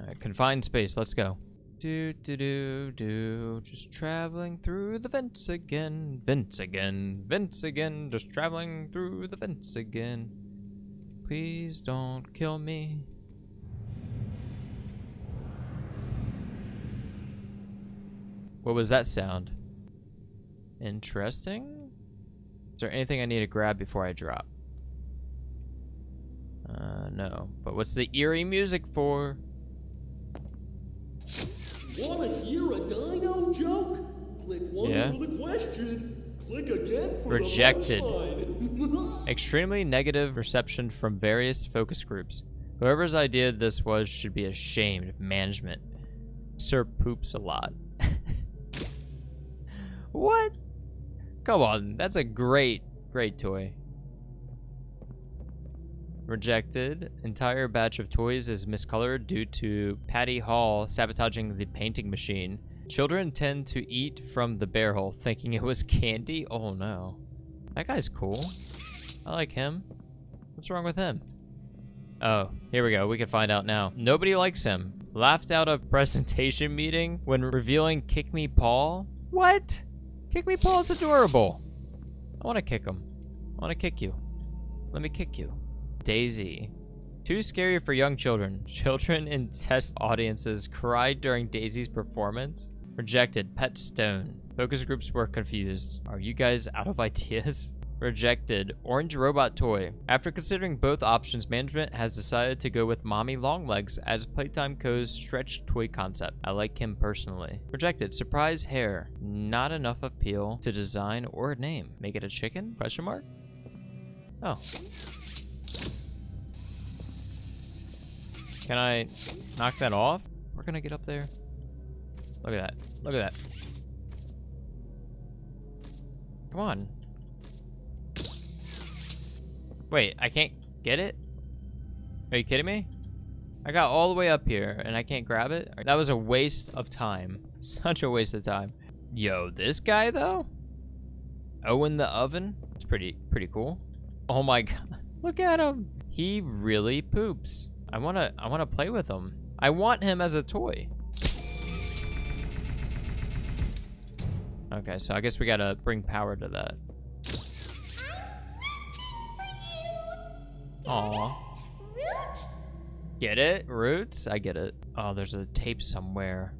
Alright, confined space, let's go. Do do do do, just traveling through the vents again, vents again, vents again, just traveling through the vents again. Please don't kill me. What was that sound? Interesting. Is there anything I need to grab before I drop? Uh, no. But what's the eerie music for? Wanna hear a dino joke? Click one Yeah. for the question. Click again for Rejected. the. Extremely negative reception from various focus groups. Whoever's idea this was should be ashamed of management. Sir poops a lot. what? Come on, that's a great, great toy. Rejected. Entire batch of toys is miscolored due to Patty Hall sabotaging the painting machine. Children tend to eat from the barrel thinking it was candy. Oh no. That guy's cool. I like him. What's wrong with him? Oh, here we go. We can find out now. Nobody likes him. Laughed out of presentation meeting when revealing Kick Me Paul? What? Kick Me Paul is adorable. I want to kick him. I want to kick you. Let me kick you. Daisy. Too scary for young children. Children in test audiences cried during Daisy's performance. Rejected. Pet Stone. Focus groups were confused. Are you guys out of ideas? Rejected. Orange robot toy. After considering both options, management has decided to go with Mommy Longlegs as Playtime Co.'s stretch toy concept. I like him personally. Rejected. Surprise hair. Not enough appeal to design or name. Make it a chicken? Question mark? Oh. Can I knock that off? We're gonna get up there. Look at that. Look at that. Come on. Wait, I can't get it? Are you kidding me? I got all the way up here and I can't grab it? That was a waste of time. Such a waste of time. Yo, this guy though? Owen the oven? It's pretty pretty cool. Oh my god. Look at him. He really poops. I wanna I wanna play with him. I want him as a toy. Okay, so I guess we gotta bring power to that. Aw. Get it? Roots? I get it. Oh, there's a tape somewhere.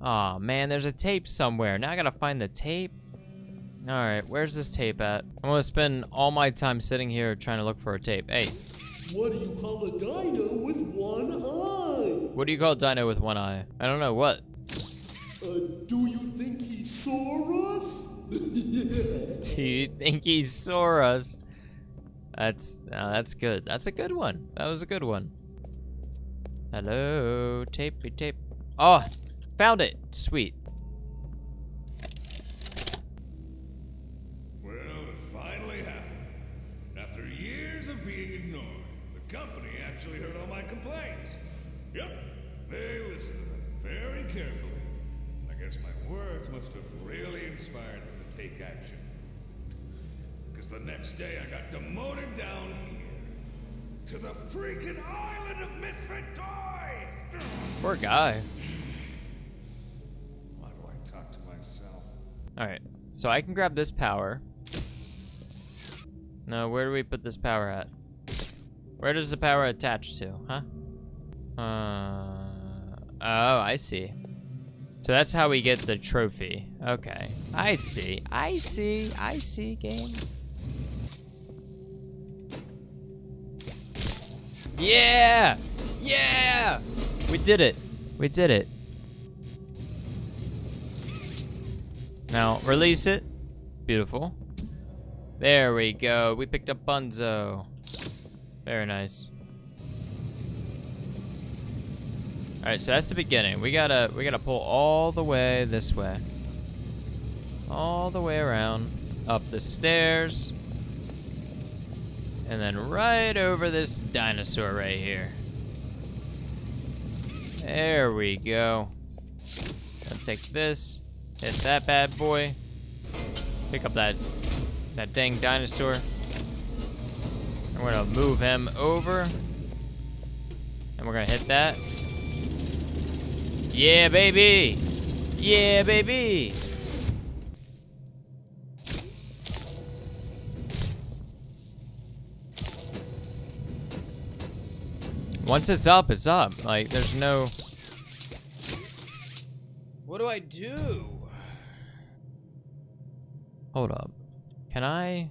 Aw, man, there's a tape somewhere. Now I gotta find the tape. Alright, where's this tape at? I'm gonna spend all my time sitting here trying to look for a tape. Hey, What do you call a dino with one eye? what do you call a dino with one eye? I don't know, what? Uh, do you think he saw us? Do you think he saw us? That's uh, that's good. That's a good one. That was a good one. Hello, tapey tape. Oh, found it. Sweet. Freaking island of misfit toys! Poor guy. Why do I talk to myself? All right, so I can grab this power. No, where do we put this power at? Where does the power attach to, huh? Uh, oh, I see. So that's how we get the trophy. Okay, I see. I see. I see, game. Yeah! Yeah! We did it. We did it. Now, release it. Beautiful. There we go. We picked up Bunzo. Very nice. Alright, so that's the beginning. We gotta we gotta pull all the way this way. All the way around. Up the stairs. And then right over this dinosaur right here. There we go. Let's take this. Hit that bad boy. Pick up that that dang dinosaur. I'm gonna move him over. And we're gonna hit that. Yeah, baby. Yeah, baby. Once it's up, it's up. Like, there's no... What do I do? Hold up. Can I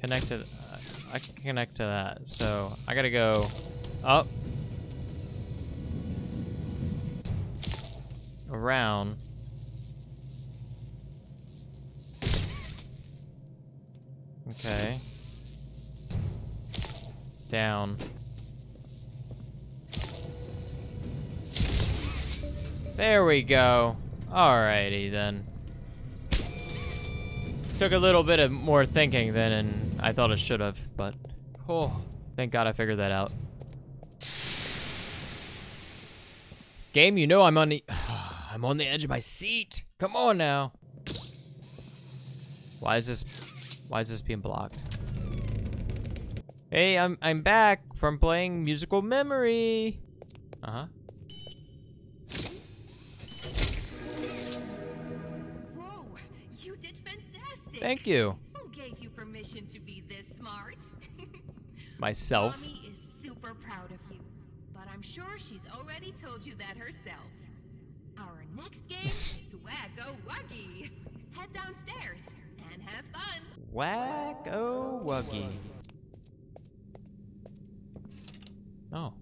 connect to... Uh, I can connect to that. So, I gotta go up. Around. Okay. Down. There we go. Alrighty then. Took a little bit of more thinking than I thought it should have, but oh, thank God I figured that out. Game, you know I'm on the I'm on the edge of my seat. Come on now. Why is this why is this being blocked? Hey, I'm I'm back from playing musical memory. Uh-huh. Thank you. Who gave you permission to be this smart? Myself. Mommy is super proud of you, but I'm sure she's already told you that herself. Our next game is Wacko Wuggy. Head downstairs and have fun. Whack-A-Wuggy. Oh.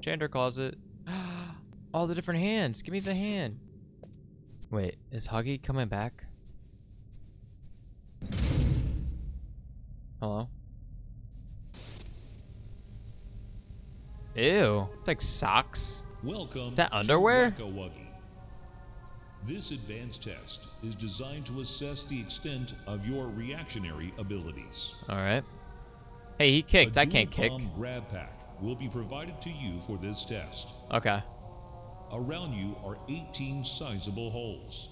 Janitor closet. All the different hands. Give me the hand. Wait, is Huggy coming back? Hello? Ew. It's like socks. Welcome Is that to underwear? This advanced test is designed to assess the extent of your reactionary abilities. Alright. Hey, he kicked. A I can't kick. grab pack will be provided to you for this test. Okay. Around you are 18 sizable holes.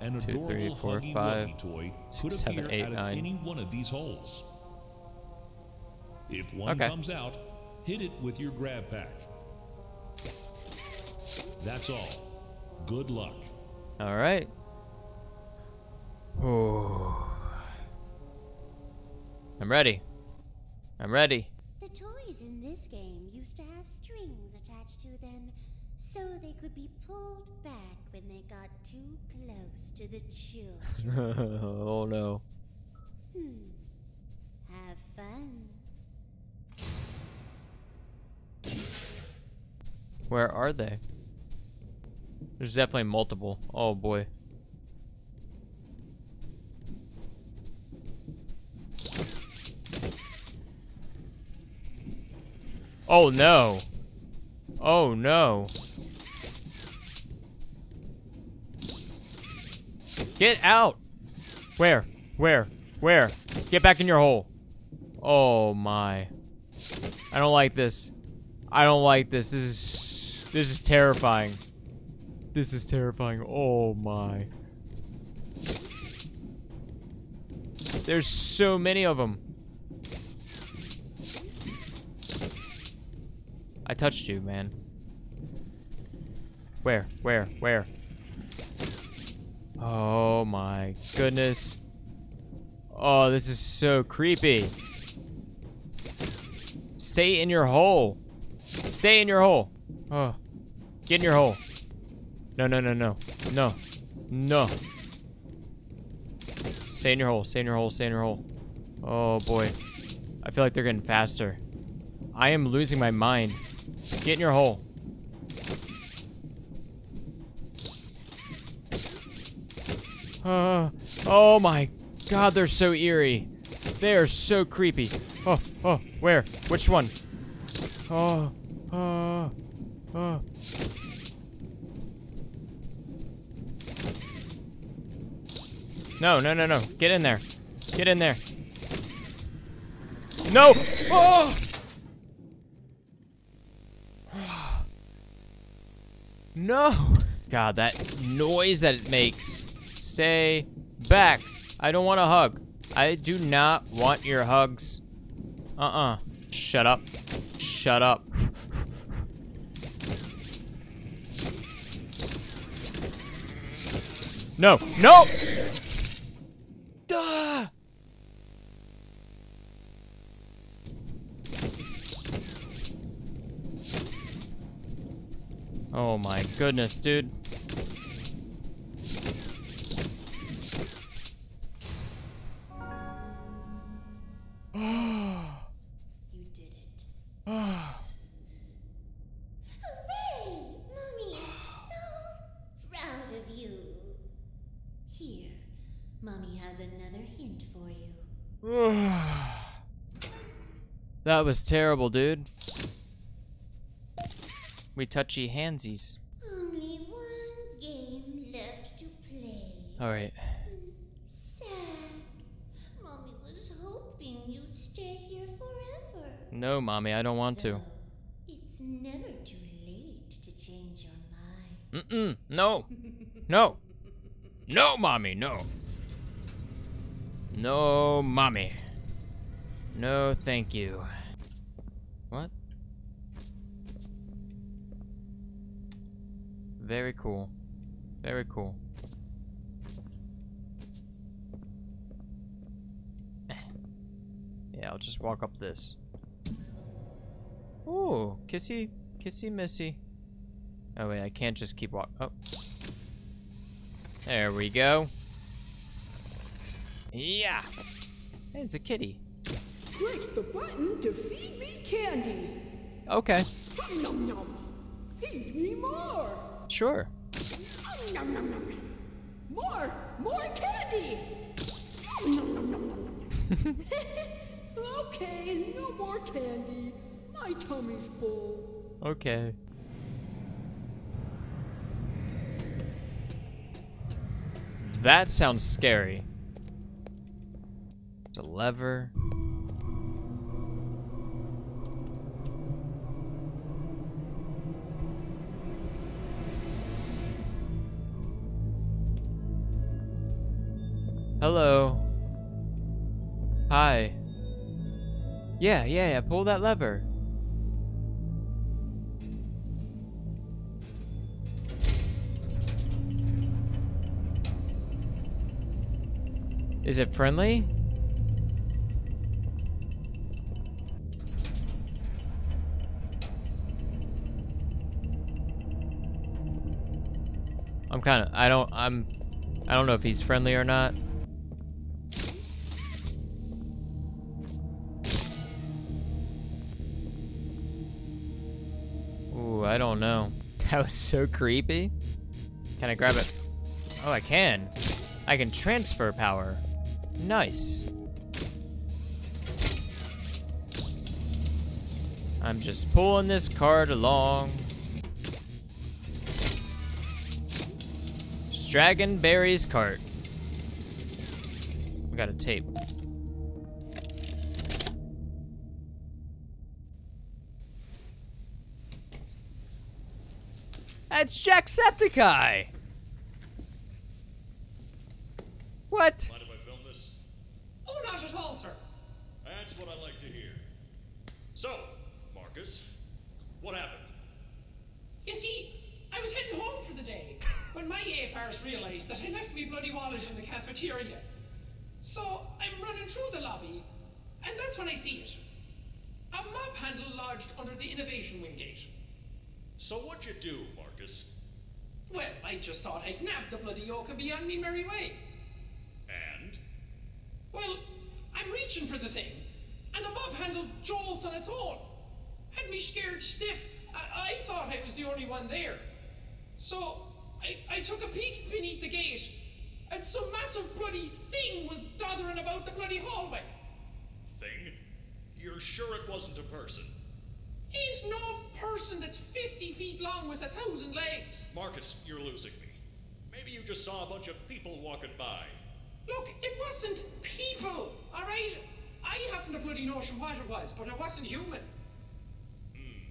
An Two, adorable three, four, five, toy six, could seven, appear eight, out of nine. any one of these holes. If one Okay. comes out, hit it with your grab pack. That's all. Good luck. Alright. Ooh. I'm ready. I'm ready. The toys in this game used to have strings attached to them so they could be pulled back when they got too close to the children. oh no. hmm. Have fun. Where are they? There's definitely multiple. Oh boy. Oh no. Oh no. Get out. Where? Where? Where? Get back in your hole. Oh my. I don't like this. I don't like this. This is this is terrifying. This is terrifying. Oh my. There's so many of them. I touched you, man. Where? Where? Where? Oh my goodness. Oh, this is so creepy. Stay in your hole. Stay in your hole. Oh. Get in your hole. No, no, no, no. No. No. Stay in your hole. Stay in your hole. Stay in your hole. Oh, boy. I feel like they're getting faster. I am losing my mind. Get in your hole. Uh, oh my god, they're so eerie. They are so creepy. Oh, oh, where? Which one? Oh, oh, oh. No, no, no, no. Get in there. Get in there. No! Oh! No! God, that noise that it makes. Stay back. I don't want a hug. I do not want your hugs. Uh-uh. Shut up. Shut up. No! No! Duh! Oh my goodness, dude. Another hint for you. that was terrible, dude. We touchy handsies. Only one game left to play. Alright. Sad. Mommy was hoping you'd stay here forever. No, mommy, I don't want to. Though It's never too late to change your mind. Mm-mm. No. No. No, mommy, no. No, mommy. No, thank you. What? Very cool. Very cool. Yeah, I'll just walk up this. Ooh, kissy, kissy, missy. Oh wait, I can't just keep walk. Oh, there we go. Yeah, hey, it's a kitty. Press the button to feed me candy. Okay, Nom nom. Feed me more. sure. Nom nom nom. More, more candy. Nom nom nom nom nom. okay, no more candy. My tummy's full. Okay. That sounds scary. A lever. Hello. Hi. Yeah, yeah, yeah, pull that lever. Is it friendly? I'm kind of I don't I'm I don't know if he's friendly or not. Ooh, I don't know. That was so creepy. Can I grab it? Oh, I can. I can transfer power. Nice. I'm just pulling this card along. Just dragging Barry's cart. We got a tape. That's Jacksepticeye! What? Mind if I film this? Oh, not at all, sir. That's what I like to hear. So, Marcus, what happened? When my realized that I left my bloody wallet in the cafeteria. So I'm running through the lobby, and that's when I see it. A mop handle lodged under the innovation wing gate. So what'd you do, Marcus? Well, I just thought I'd nab the bloody yoke and be on me merry way. And? Well, I'm reaching for the thing, and the mop handle jolts on its own. Had me scared stiff. I, I thought I was the only one there. So I, I took a peek beneath the gate, and some massive bloody thing was dothering about the bloody hallway. Thing? You're sure it wasn't a person? Ain't no person that's 50 feet long with a thousand legs. Marcus, you're losing me. Maybe you just saw a bunch of people walking by. Look, it wasn't people, alright? I haven't a bloody notion what it was, but it wasn't human. Hmm.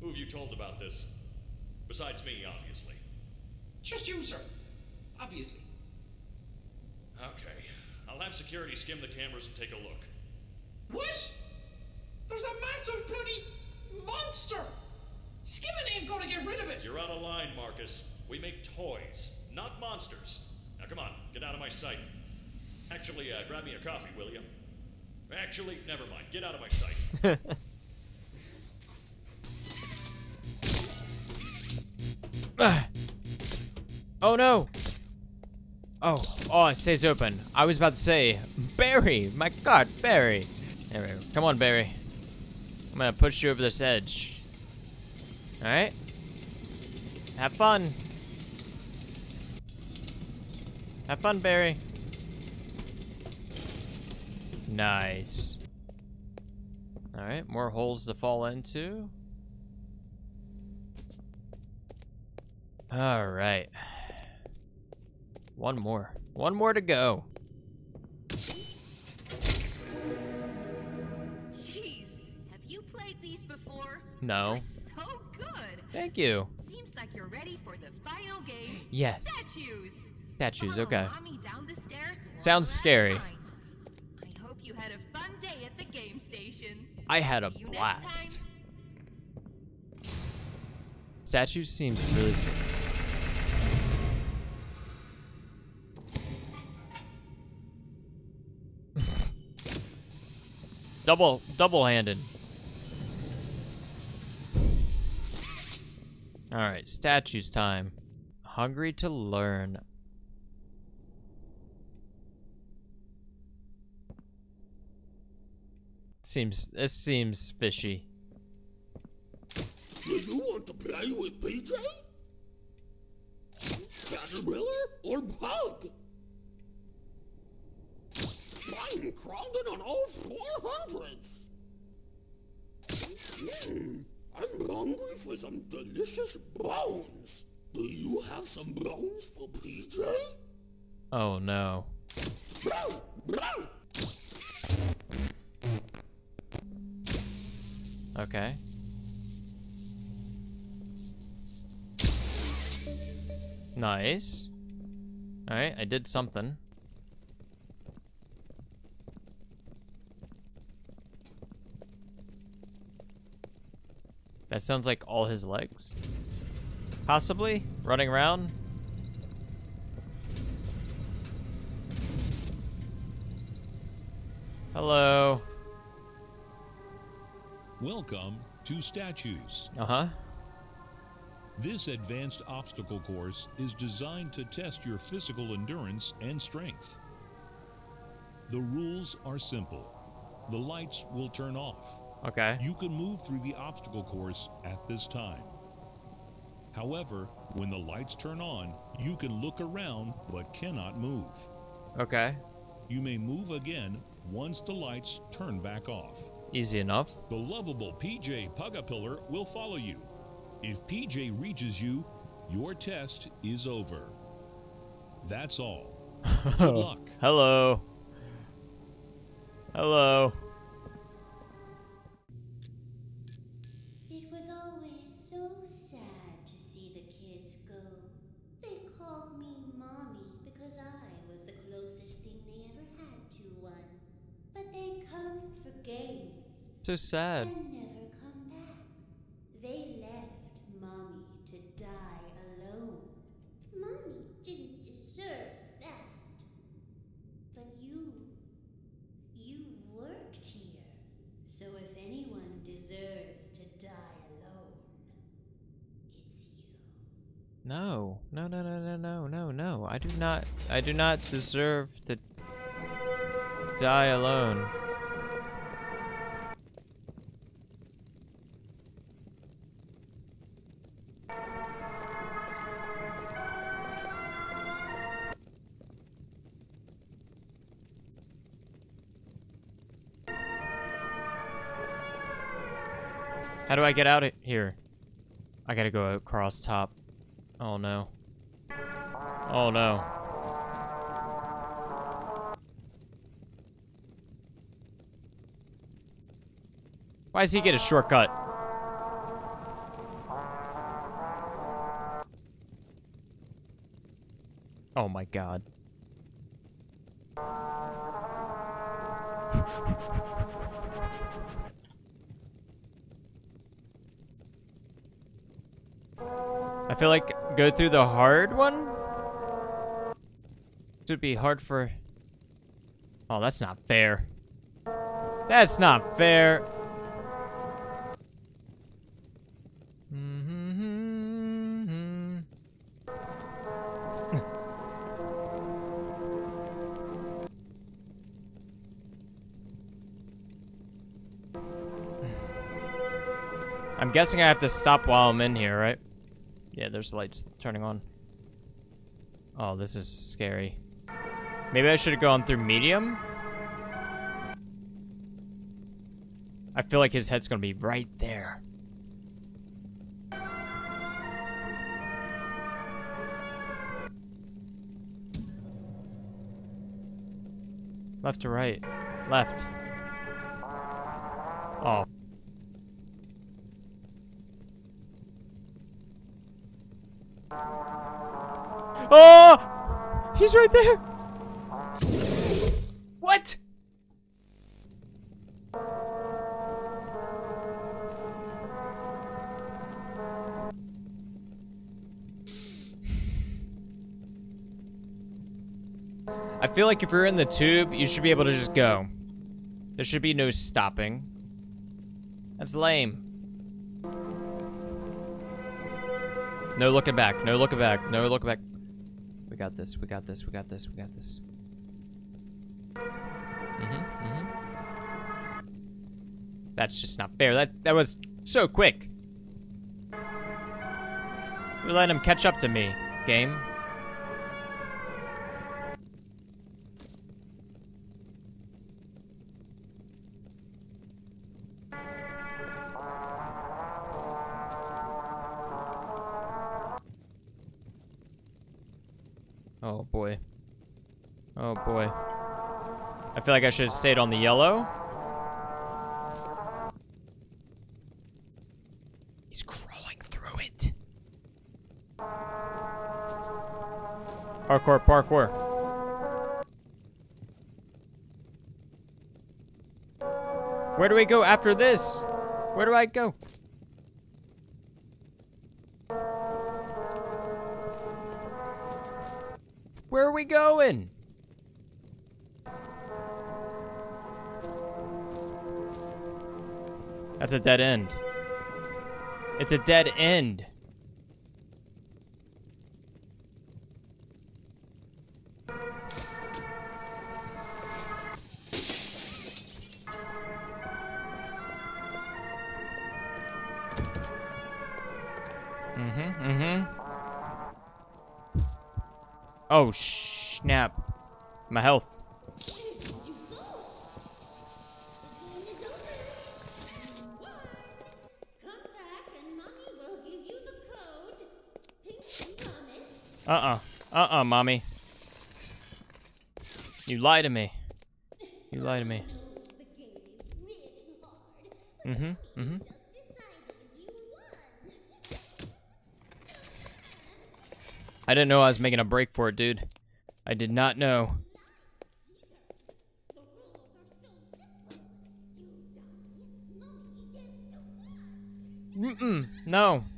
Who have you told about this? Besides me, obviously. Just you, sir. Obviously. Okay. I'll have security skim the cameras and take a look. What? There's a massive bloody monster! Skimming ain't gonna get rid of it! You're out of line, Marcus. We make toys, not monsters. Now come on, get out of my sight. Actually, uh, grab me a coffee, will you? Actually, never mind. Get out of my sight. oh no! Oh, oh, it stays open. I was about to say, Barry! My god, Barry! There we go. Come on, Barry. I'm gonna push you over this edge. Alright? Have fun. Have fun, Barry. Nice. Alright, more holes to fall into. Alright. One more. One more to go. Jeez, have you played these before? No. You're so good. Thank you. Seems like you're ready for the final game. Yes. Statues. Statues, okay. Mommy down the stairs Sounds scary. time. I hope you had a fun day at the game station. I had a See you next blast. time. Statue seems really sick. Double, double-handed. All right, statues time. Hungry to learn. Seems this seems fishy. Do you want to play with PJ? Caterpillar or Bug? I'm crawling on all 400s. Hmm, I'm hungry for some delicious bones. Do you have some bones for PJ? Oh no. Okay. Nice. Alright, I did something. That sounds like all his legs. Possibly? Running around? Hello. Welcome to Statues. Uh-huh. This advanced obstacle course is designed to test your physical endurance and strength. The rules are simple. The lights will turn off. Okay. You can move through the obstacle course at this time. However, when the lights turn on, you can look around but cannot move. Okay. You may move again once the lights turn back off. Easy enough. The lovable PJ Pug-a-Pillar will follow you. If PJ reaches you, your test is over. That's all. Good luck. Hello. Hello. So sad. and never come back. They left mommy to die alone. Mommy didn't deserve that. But you, you worked here. So if anyone deserves to die alone, it's you. No. No, no, no, no, no, no, no. I do not I do not deserve to die alone. Do I get out of here? I gotta go across top. Oh no. Oh no. Why does he get a shortcut? Oh my god. I feel like go through the hard one? This would be hard for... Oh, that's not fair. That's not fair. I'm guessing I have to stop while I'm in here, right? Yeah, there's lights turning on. Oh, this is scary. Maybe I should have gone through medium? I feel like his head's gonna be right there. Left to right. Left. Oh. Oh! He's right there! What? I feel like if you're in the tube, you should be able to just go. There should be no stopping. That's lame. No looking back. No looking back. No looking back. We got this. We got this. We got this. We got this. Mm-hmm. Mm-hmm. That's just not fair. That that was so quick. You let him catch up to me, game. Oh boy. Oh boy. I feel like I should have stayed on the yellow. He's crawling through it. Parkour, parkour. Where do we go after this? Where do I go? That's a dead end. It's a dead end. Mm-hmm, mm-hmm. Oh, snap. My health. Uh-uh. Uh-uh, mommy. You lie to me. You lie to me. Mm-hmm, mm-hmm. I didn't know I was making a break for it, dude. I did not know. The rules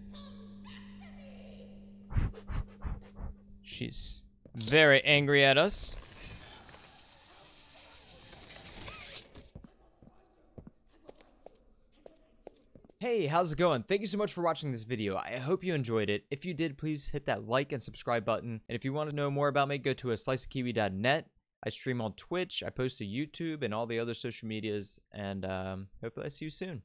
very angry at us. Hey, how's it going? Thank you so much for watching this video. I hope you enjoyed it. If you did, please hit that like and subscribe button. And if you want to know more about me, go to a sliceofkiwi.net. I stream on Twitch, I post to YouTube and all the other social medias, and um, hopefully I see you soon.